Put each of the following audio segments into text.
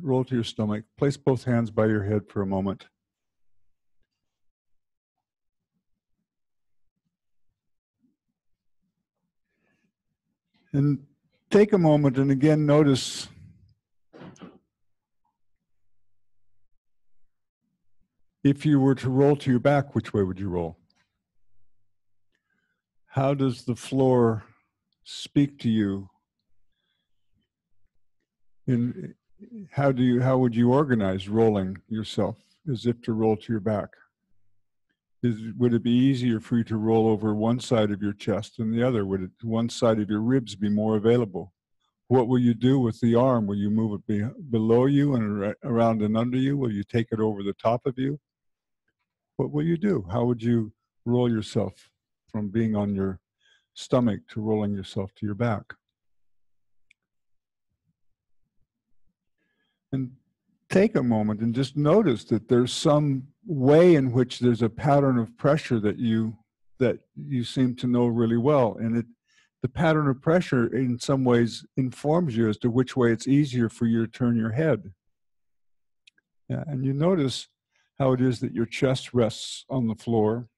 roll to your stomach. Place both hands by your head for a moment. And take a moment and again notice if you were to roll to your back, which way would you roll? How does the floor speak to you? In how do you how would you organize rolling yourself as if to roll to your back? Is, would it be easier for you to roll over one side of your chest than the other? Would it, one side of your ribs be more available? What will you do with the arm? Will you move it be, below you and around and under you? Will you take it over the top of you? What will you do? How would you roll yourself from being on your stomach to rolling yourself to your back? And take a moment and just notice that there's some way in which there's a pattern of pressure that you that you seem to know really well. And it the pattern of pressure in some ways informs you as to which way it's easier for you to turn your head. Yeah, and you notice how it is that your chest rests on the floor.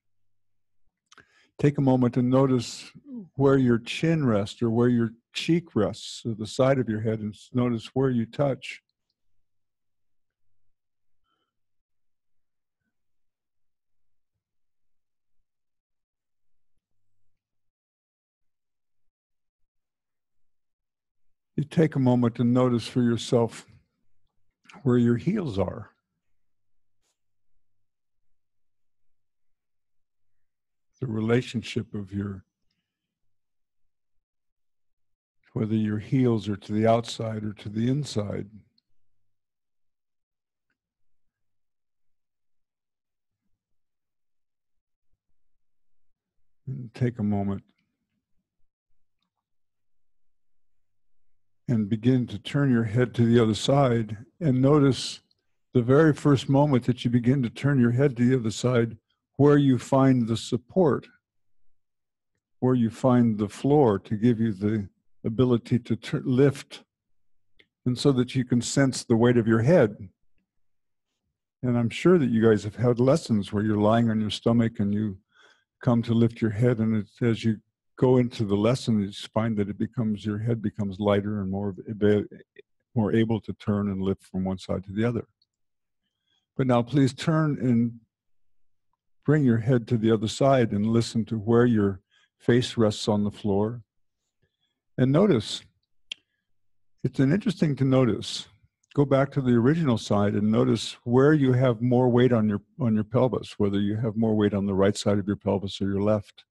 Take a moment to notice where your chin rests or where your cheek rests or the side of your head and notice where you touch you take a moment to notice for yourself where your heels are. The relationship of your, whether your heels are to the outside or to the inside. And take a moment and begin to turn your head to the other side and notice the very first moment that you begin to turn your head to the other side where you find the support, where you find the floor to give you the ability to t- lift, and so that you can sense the weight of your head. And I'm sure that you guys have had lessons where you're lying on your stomach and you come to lift your head, and it, as you go into the lesson, you find that it becomes your head becomes lighter and more more able to turn and lift from one side to the other. But now, please turn and bring your head to the other side and listen to where your face rests on the floor. And notice, it's an interesting to notice. Go back to the original side and notice where you have more weight on your on your pelvis, whether you have more weight on the right side of your pelvis or your left.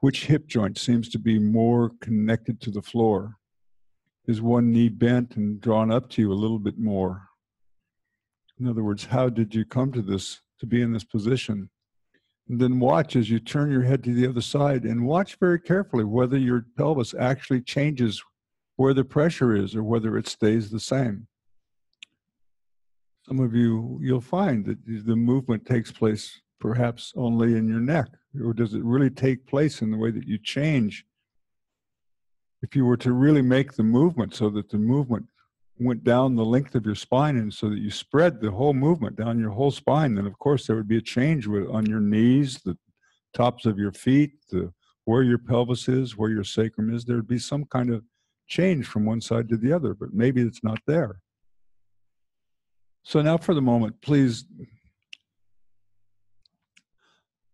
Which hip joint seems to be more connected to the floor? Is one knee bent and drawn up to you a little bit more? In other words, how did you come to this, to be in this position? And then watch as you turn your head to the other side and watch very carefully whether your pelvis actually changes where the pressure is or whether it stays the same. Some of you, you'll find that the movement takes place perhaps only in your neck or does it really take place in the way that you change? If you were to really make the movement so that the movement went down the length of your spine and so that you spread the whole movement down your whole spine, then of course there would be a change with, on your knees, the tops of your feet, the where your pelvis is, where your sacrum is. There would be some kind of change from one side to the other, but maybe it's not there. So now for the moment, please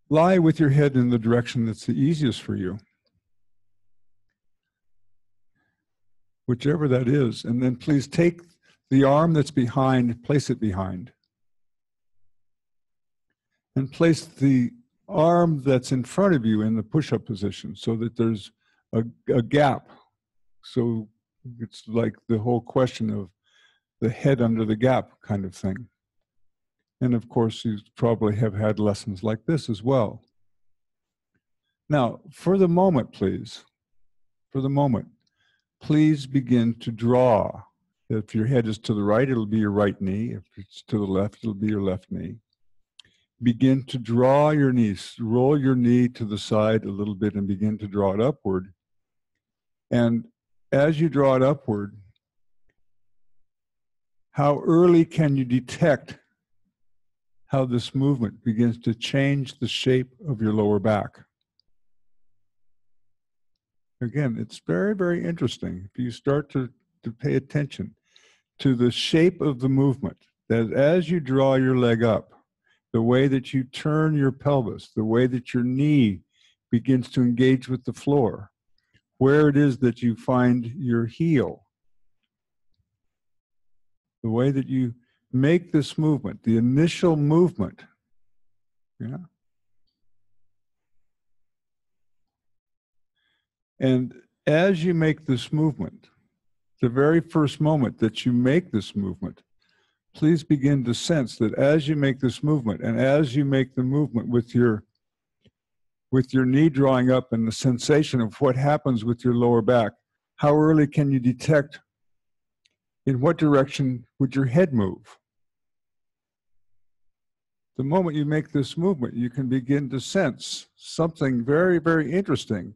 Lie with your head in the direction that's the easiest for you. Whichever that is. And then please take the arm that's behind, place it behind. And place the arm that's in front of you in the push up position so that there's a, a gap. So it's like the whole question of the head under the gap kind of thing. And of course, you probably have had lessons like this as well. Now, for the moment, please, for the moment, please begin to draw. If your head is to the right, it'll be your right knee. If it's to the left, it'll be your left knee. Begin to draw your knees. Roll your knee to the side a little bit and begin to draw it upward. And as you draw it upward, how early can you detect how this movement begins to change the shape of your lower back? Again, it's very, very interesting. If you start to, to pay attention to the shape of the movement, that as you draw your leg up, the way that you turn your pelvis, the way that your knee begins to engage with the floor, where it is that you find your heel, the way that you make this movement, the initial movement. Yeah. And as you make this movement, the very first moment that you make this movement, please begin to sense that as you make this movement and as you make the movement with your with your knee drawing up and the sensation of what happens with your lower back, how early can you detect in what direction would your head move? The moment you make this movement, you can begin to sense something very, very interesting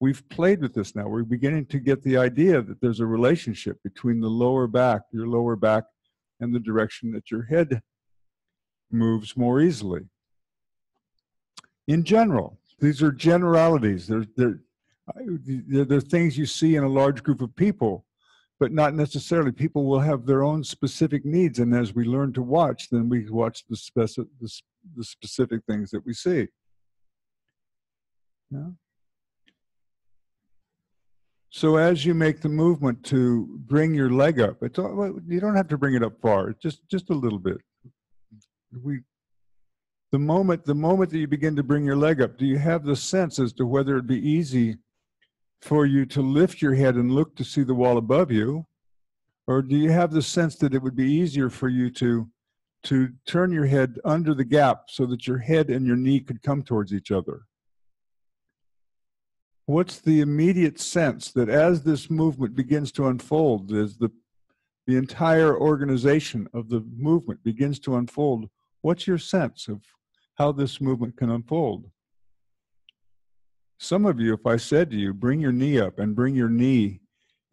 we've played with this now. We're beginning to get the idea that there's a relationship between the lower back, your lower back, and the direction that your head moves more easily. In general, these are generalities. They're, they're, they're, things you see in a large group of people, but not necessarily. People will have their own specific needs, and as we learn to watch, then we watch the, speci- the, the specific things that we see. Yeah. So as you make the movement to bring your leg up, it's all, you don't have to bring it up far, just just a little bit. We, the moment the moment that you begin to bring your leg up, do you have the sense as to whether it'd be easy for you to lift your head and look to see the wall above you, or do you have the sense that it would be easier for you to to turn your head under the gap so that your head and your knee could come towards each other? what's the immediate sense that as this movement begins to unfold, as the the entire organization of the movement begins to unfold, what's your sense of how this movement can unfold? Some of you, if I said to you, bring your knee up and bring your knee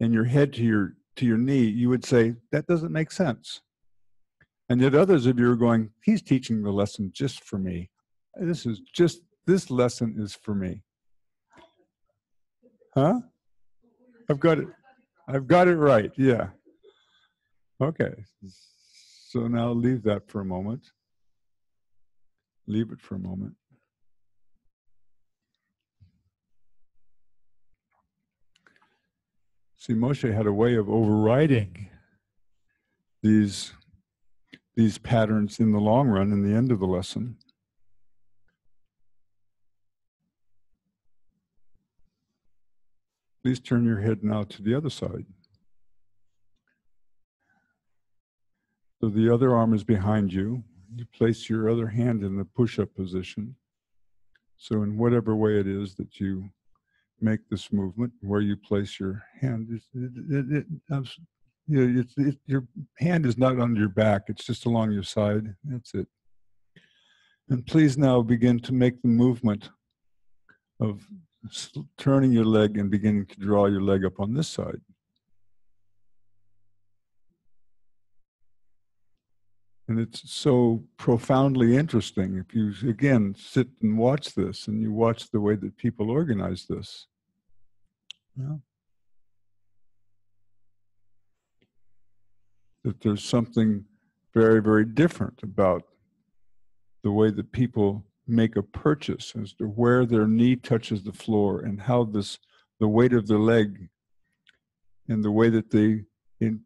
and your head to your to your knee, you would say, that doesn't make sense. And yet others of you are going, he's teaching the lesson just for me. This is just this lesson is for me. Huh? I've got it. I've got it right. Yeah. Okay. So now leave that for a moment. Leave it for a moment. See, Moshe had a way of overriding these, these patterns in the long run in the end of the lesson. Please turn your head now to the other side. So the other arm is behind you. You place your other hand in the push up position. So, in whatever way it is that you make this movement, where you place your hand, it, it, it, it, your hand is not on your back, it's just along your side. That's it. And please now begin to make the movement of turning your leg and beginning to draw your leg up on this side. And it's so profoundly interesting if you, again, sit and watch this and you watch the way that people organize this. Yeah. That there's something very, very different about the way that people make a purchase as to where their knee touches the floor and how this the weight of the leg and the way that they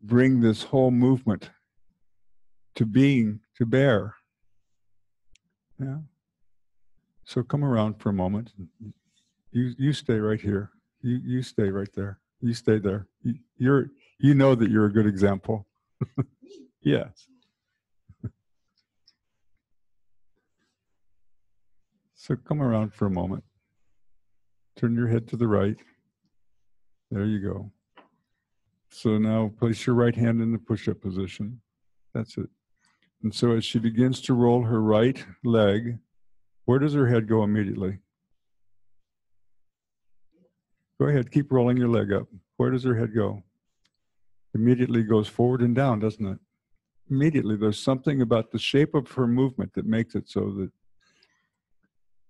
bring this whole movement to being to bear. Yeah. So come around for a moment you you stay right here you you stay right there you stay there you, you're you know that you're a good example yes So come around for a moment. Turn your head to the right. There you go. So now place your right hand in the push up position. That's it. And so as she begins to roll her right leg, where does her head go immediately? Go ahead, keep rolling your leg up. Where does her head go? Immediately goes forward and down, doesn't it? immediately there's something about the shape of her movement that makes it so that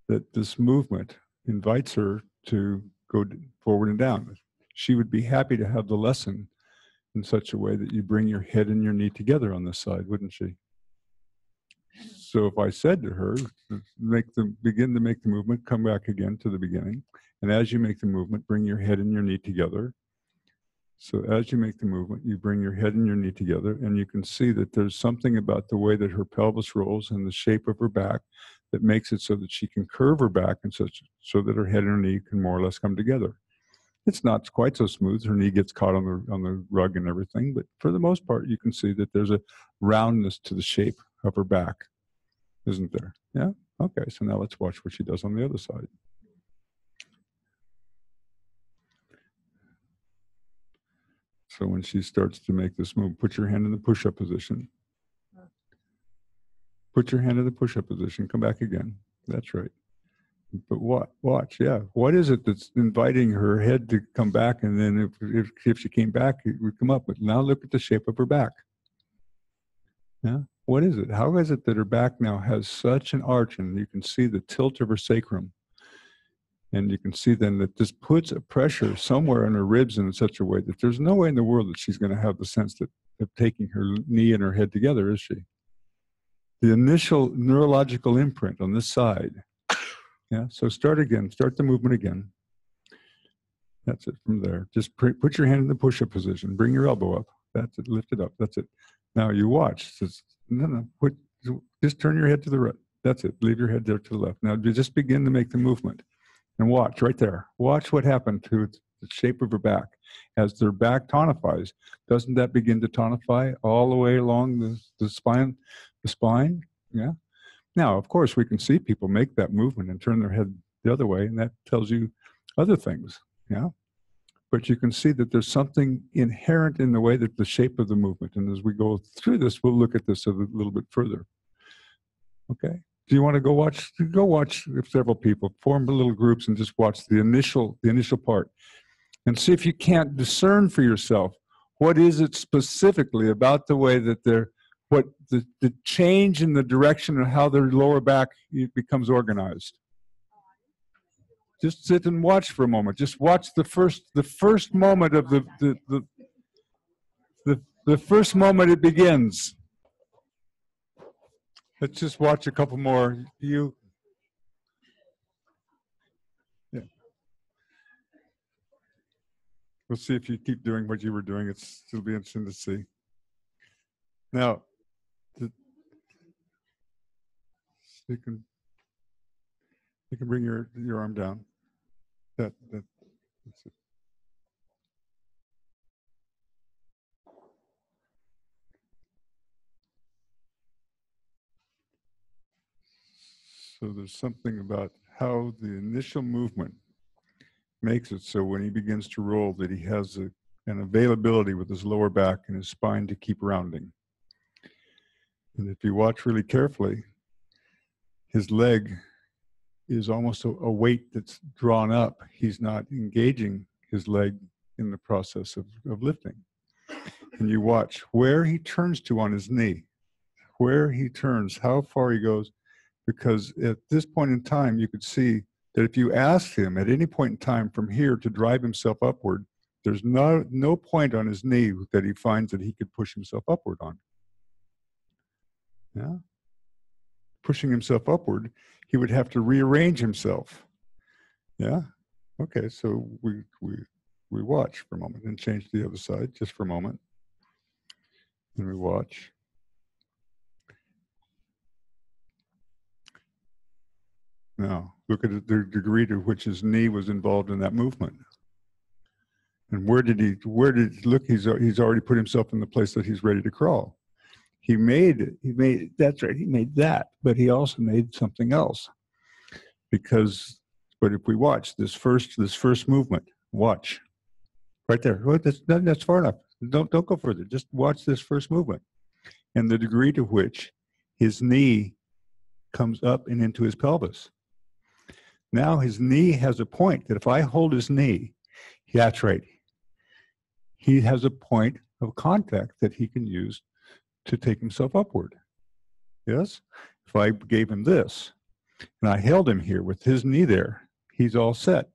that this movement invites her to go forward and down. She would be happy to have the lesson in such a way that you bring your head and your knee together on this side, wouldn't she? So if I said to her, make the begin to make the movement, come back again to the beginning, and as you make the movement, bring your head and your knee together. So as you make the movement, you bring your head and your knee together, and you can see that there's something about the way that her pelvis rolls and the shape of her back that makes it so that she can curve her back and such so that her head and her knee can more or less come together. It's not quite so smooth. Her knee gets caught on the on the rug and everything, but for the most part, you can see that there's a roundness to the shape of her back, isn't there? Yeah. Okay. So now let's watch what she does on the other side. So when she starts to make this move, put your hand in the push-up position. Put your hand in the push-up position. Come back again. That's right. But what? Watch. Yeah. What is it that's inviting her head to come back? And then if if, if she came back, it would come up. But now look at the shape of her back. Yeah. What is it? How is it that her back now has such an arch, and you can see the tilt of her sacrum? And you can see then that this puts a pressure somewhere on her ribs in such a way that there's no way in the world that she's going to have the sense that, of taking her knee and her head together, is she? The initial neurological imprint on this side. Yeah, so start again, start the movement again. That's it from there. Just put your hand in the push up position, bring your elbow up. That's it, lift it up. That's it. Now you watch. Just, no, no, put, just turn your head to the right. That's it. Leave your head there to the left. Now just begin to make the movement and watch right there. Watch what happened to the shape of her back. As their back tonifies, doesn't that begin to tonify all the way along the, the spine? The spine, yeah. Now, of course, we can see people make that movement and turn their head the other way, and that tells you other things, yeah. But you can see that there's something inherent in the way that the shape of the movement. And as we go through this, we'll look at this a little bit further. Okay do you want to go watch go watch several people form little groups and just watch the initial the initial part and see if you can't discern for yourself what is it specifically about the way that they're what the, the change in the direction of how their lower back becomes organized just sit and watch for a moment just watch the first the first moment of the the the, the, the first moment it begins Let's just watch a couple more. You. Yeah. We'll see if you keep doing what you were doing. It's it'll be interesting to see. Now, the, you can you can bring your your arm down. That that that's it. So there's something about how the initial movement makes it so when he begins to roll that he has a, an availability with his lower back and his spine to keep rounding. And if you watch really carefully, his leg is almost a, a weight that's drawn up. He's not engaging his leg in the process of, of lifting. And you watch where he turns to on his knee, where he turns, how far he goes, because at this point in time, you could see that if you asked him at any point in time from here to drive himself upward, there's no, no point on his knee that he finds that he could push himself upward on. Yeah? Pushing himself upward, he would have to rearrange himself. Yeah? Okay, so we, we, we watch for a moment and change to the other side just for a moment. And we watch. Now, look at the degree to which his knee was involved in that movement. And where did he, where did, look, he's, he's already put himself in the place that he's ready to crawl. He made, he made, that's right, he made that, but he also made something else. Because, but if we watch this first, this first movement, watch, right there, well, that's, that's far enough. Don't, don't go further, just watch this first movement. And the degree to which his knee comes up and into his pelvis. Now his knee has a point that if I hold his knee, that's right. He has a point of contact that he can use to take himself upward. Yes? If I gave him this and I held him here with his knee there, he's all set.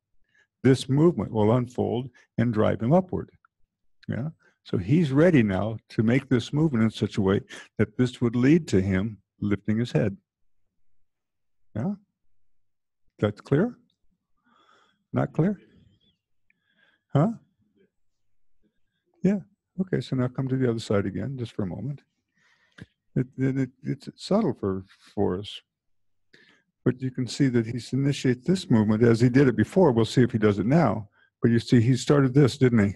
This movement will unfold and drive him upward. Yeah? So he's ready now to make this movement in such a way that this would lead to him lifting his head. Yeah? That's clear? Not clear? Huh? Yeah. Okay, so now come to the other side again, just for a moment. It, it, it's subtle for, for us. But you can see that he's initiate this movement as he did it before. We'll see if he does it now. But you see, he started this, didn't he?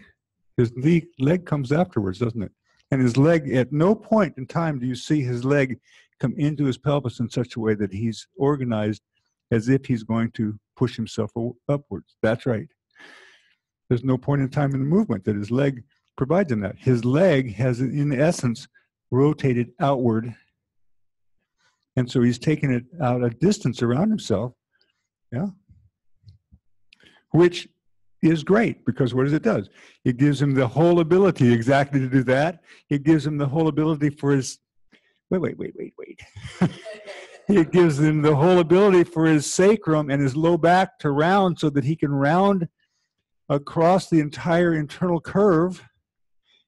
His leg, leg comes afterwards, doesn't it? And his leg, at no point in time do you see his leg come into his pelvis in such a way that he's organized as if he's going to push himself upwards. That's right. There's no point in time in the movement that his leg provides him that. His leg has, in essence, rotated outward. And so he's taken it out a distance around himself. Yeah. Which is great because what does it does? It gives him the whole ability exactly to do that. It gives him the whole ability for his wait, wait, wait, wait, wait. it gives him the whole ability for his sacrum and his low back to round so that he can round across the entire internal curve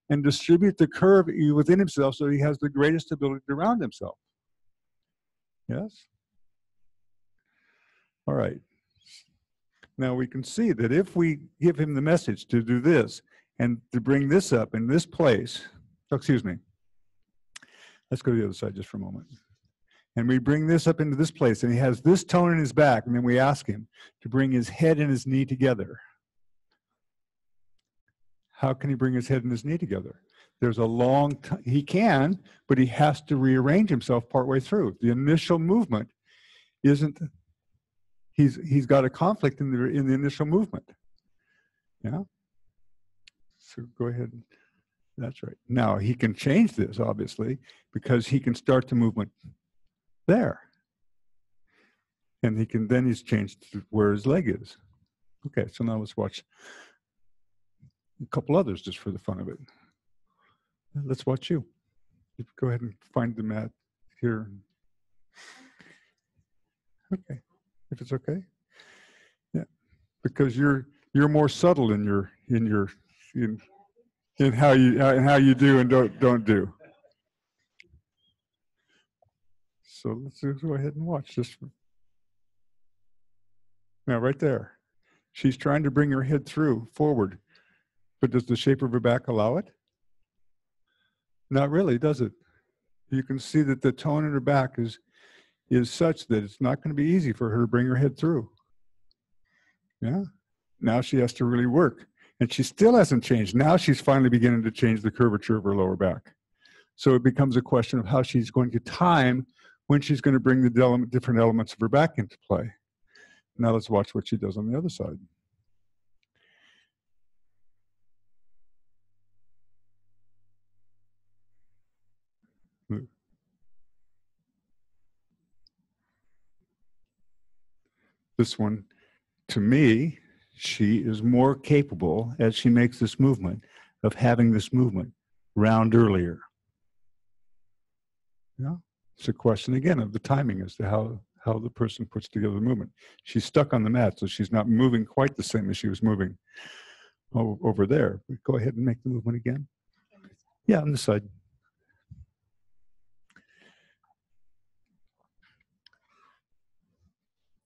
and distribute the curve within himself so he has the greatest ability to round himself. Yes? All right. Now we can see that if we give him the message to do this and to bring this up in this place, oh, excuse me, let's go to the other side just for a moment. And we bring this up into this place, and he has this tone in his back, and then we ask him to bring his head and his knee together. How can he bring his head and his knee together? There's a long time, he can, but he has to rearrange himself partway through. The initial movement isn't, he's, he's got a conflict in the, in the initial movement. Yeah? So go ahead. That's right. Now he can change this, obviously, because he can start the movement there. And he can, then he's changed where his leg is. Okay, so now let's watch a couple others just for the fun of it. Let's watch you. Go ahead and find the mat here. Okay, if it's okay. Yeah, because you're you're more subtle in your in your in in how you uh, in how you do and don't don't do. So let's go ahead and watch this. Now, right there, she's trying to bring her head through forward but does the shape of her back allow it? Not really, does it? You can see that the tone in her back is is such that it's not going to be easy for her to bring her head through. Yeah. Now she has to really work. And she still hasn't changed. Now she's finally beginning to change the curvature of her lower back. So it becomes a question of how she's going to time when she's going to bring the different elements of her back into play. Now let's watch what she does on the other side. This one, to me, she is more capable as she makes this movement of having this movement round earlier. Yeah, it's a question again of the timing as to how how the person puts together the movement. She's stuck on the mat, so she's not moving quite the same as she was moving over there. Go ahead and make the movement again. Yeah, on the side.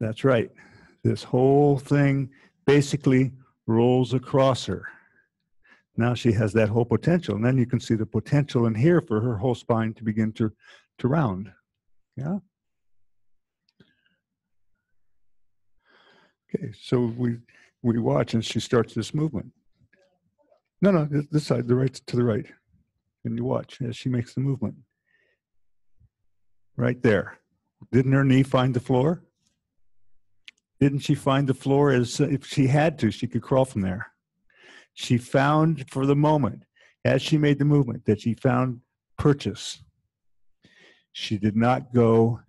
That's right. This whole thing basically rolls across her. Now she has that whole potential. And then you can see the potential in here for her whole spine to begin to, to round. Yeah? Okay, so we we watch and she starts this movement. No, no, this side, the right to the right. And you watch as she makes the movement. Right there. Didn't her knee find the floor? Didn't she find the floor as uh, if she had to, she could crawl from there? She found for the moment, as she made the movement, that she found purchase. She did not go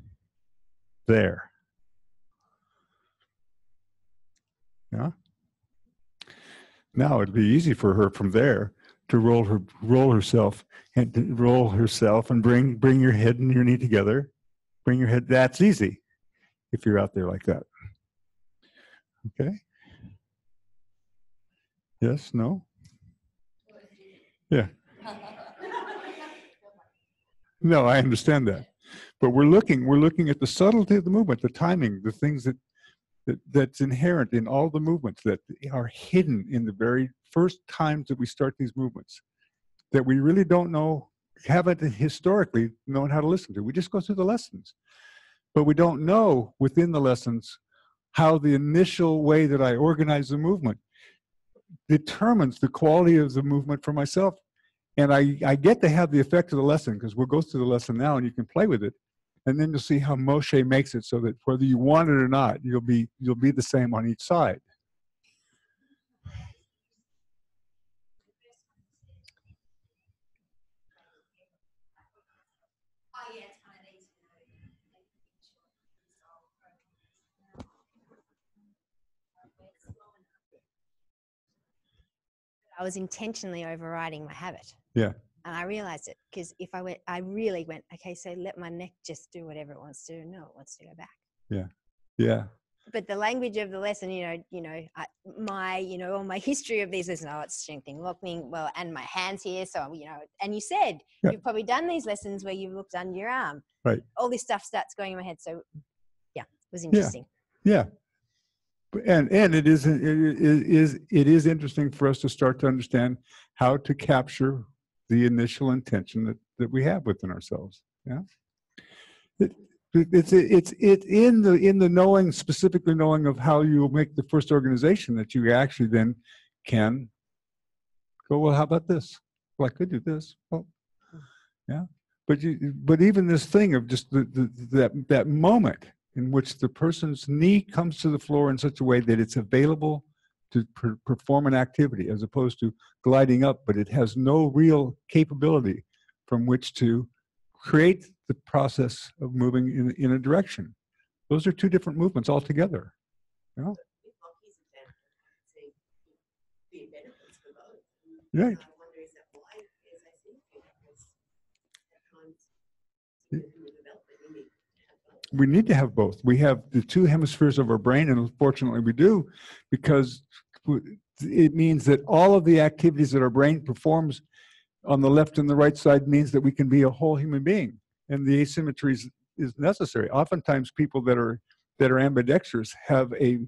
there. Yeah? Now it'd be easy for her from there to roll her roll herself and roll herself and bring bring your head and your knee together. Bring your head. That's easy if you're out there like that. Okay. Yes. No. Yeah. No, I understand that. But we're looking, we're looking at the subtlety of the movement, the timing, the things that, that that's inherent in all the movements that are hidden in the very first times that we start these movements that we really don't know, haven't historically known how to listen to. We just go through the lessons. But we don't know within the lessons how the initial way that I organize the movement determines the quality of the movement for myself and I, I get to have the effect of the lesson because we'll go through the lesson now and you can play with it. And then you'll see how Moshe makes it so that whether you want it or not, you'll be you'll be the same on each side. I was intentionally overriding my habit. Yeah. And I realized it because if I went, I really went, okay, so let my neck just do whatever it wants to. No, it wants to go back. Yeah. Yeah. But the language of the lesson, you know, you know, I, my, you know, all my history of these lessons, oh, it's strengthening, locking, well, and my hands here. So, you know, and you said Yeah. you've probably done these lessons where you've looked under your arm. Right. All this stuff starts going in my head. So, yeah, it was interesting. Yeah. But- And and it is it is it is interesting for us to start to understand how to capture the initial intention that, that we have within ourselves. Yeah. It, it's it's it's in the in the knowing specifically knowing of how you make the first organization that you actually then can go well how about this well i could do this well yeah but you but even this thing of just the, the that that moment in which the person's knee comes to the floor in such a way that it's available to per- perform an activity as opposed to gliding up, but it has no real capability from which to create the process of moving in, in a direction. Those are two different movements altogether. if Lucky's example, say, be benefits for both. And Right. I wonder is that why, as I think, because at times, in the development, you need to have both. We need to have both. We have the two hemispheres of our brain, and unfortunately, we do because it means that all of the activities that our brain performs on the left and the right side means that we can be a whole human being, and the asymmetry is, is necessary. Oftentimes, people that are that are ambidextrous have a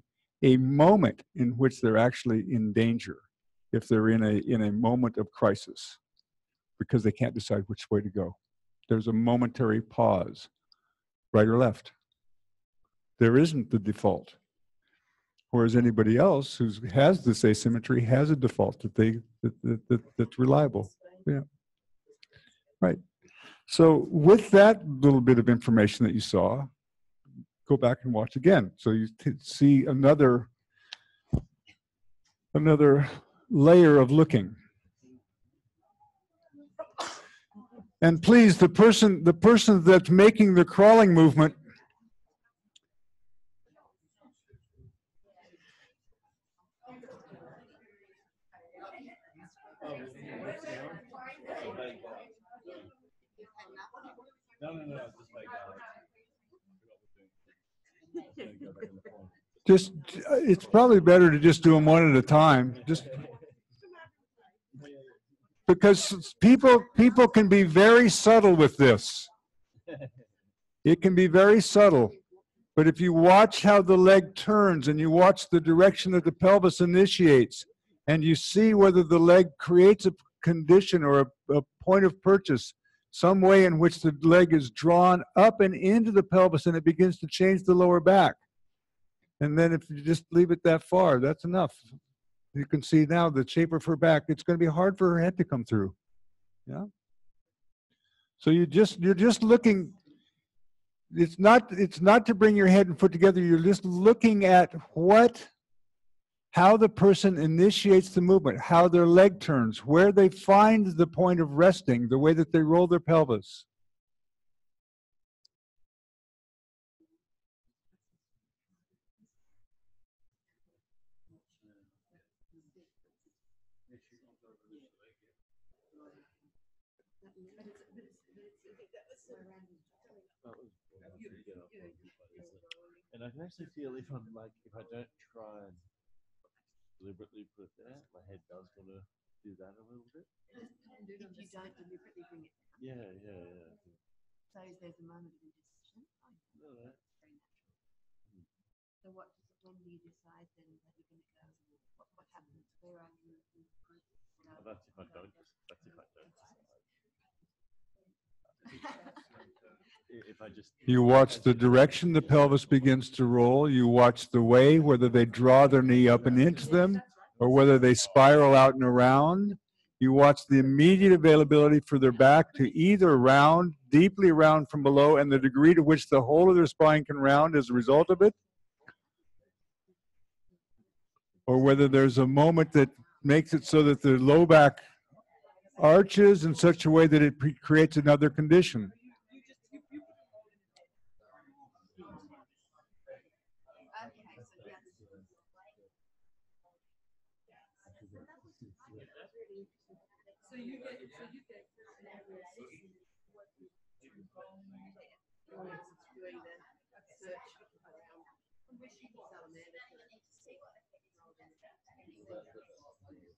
a moment in which they're actually in danger if they're in a in a moment of crisis because they can't decide which way to go. There's a momentary pause right or left. There isn't the default. Whereas anybody else who has this asymmetry has a default that they that, that, that, that's reliable. Yeah. Right. So with that little bit of information that you saw, go back and watch again. So you see another another layer of looking. And please, the person the person that's making the crawling movement just it's probably better to just do them one at a time. Just because people people can be very subtle with this. It can be very subtle. But if you watch how the leg turns and you watch the direction that the pelvis initiates and you see whether the leg creates a condition or a, a point of purchase some way in which the leg is drawn up and into the pelvis and it begins to change the lower back. And then if you just leave it that far, that's enough. You can see now the shape of her back. It's going to be hard for her head to come through. Yeah. So you just you're just looking. It's not it's not to bring your head and foot together. You're just looking at what, how the person initiates the movement, how their leg turns, where they find the point of resting, the way that they roll their pelvis. I can actually feel if I'm like, if I don't try and deliberately put it there, my head does want to do that a little bit. If you don't deliberately bring it down, Yeah, yeah, yeah. I think- suppose there's a moment of indecision. Oh, No, no, very natural. So what, does- when do you decide then that you're gonna go? What, what happens? Where are you? in the group? oh, that's if I don't. That's if I don't. I- If I just. You watch the direction the pelvis begins to roll. You watch the way, whether they draw their knee up and into them or whether they spiral out and around. You watch the immediate availability for their back to either round, deeply round from below, and the degree to which the whole of their spine can round as a result of it. Or whether there's a moment that makes it so that the low back arches in such a way that it creates another condition. Okay, so yeah. So you get, so you get. Doing the search around. Salamander.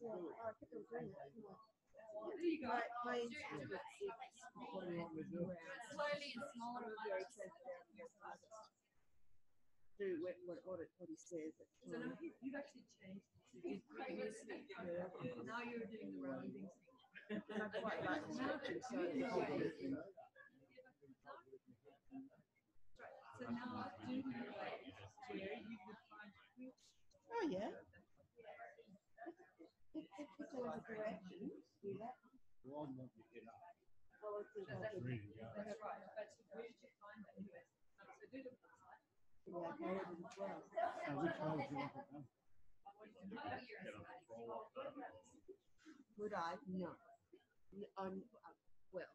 There you. Do what, what, what it- what he says. So now you've actually changed. Now you're doing the rounding thing. And I quite like the stretching, so do where you would find. Oh, yeah. You direction, do that. Oh, it's in That's the- right, that's right, but where did you find that anyway? So. Yeah, well. Would I? No. N- Um, uh, well.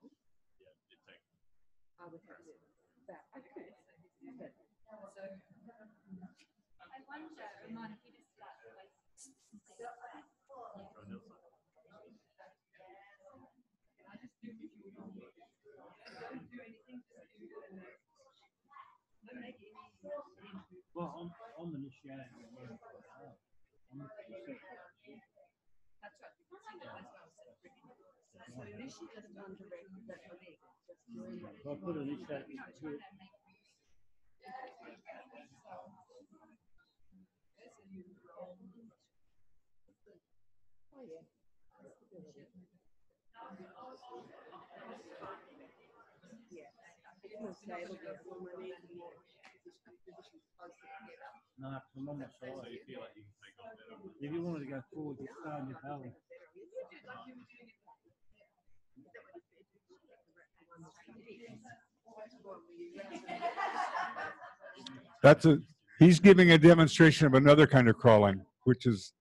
I would have to, that, I So. I wonder, Ramon, if you just like. I just do if you would. Don't do anything, just do the. Don't make any. Well, I'm, I'm initiating. the work. I'm the first. That's right. you can see that, that's what I was saying. so initially just one direct, but for me, just doing it. If I put initiate into it, Oh, yeah. Yeah. It's more stable, but when my knees are more position, position closer together. no, 'cause I'm on. If you wanted to go forward, you your belly. That's a, he's giving a demonstration of another kind of crawling, which is,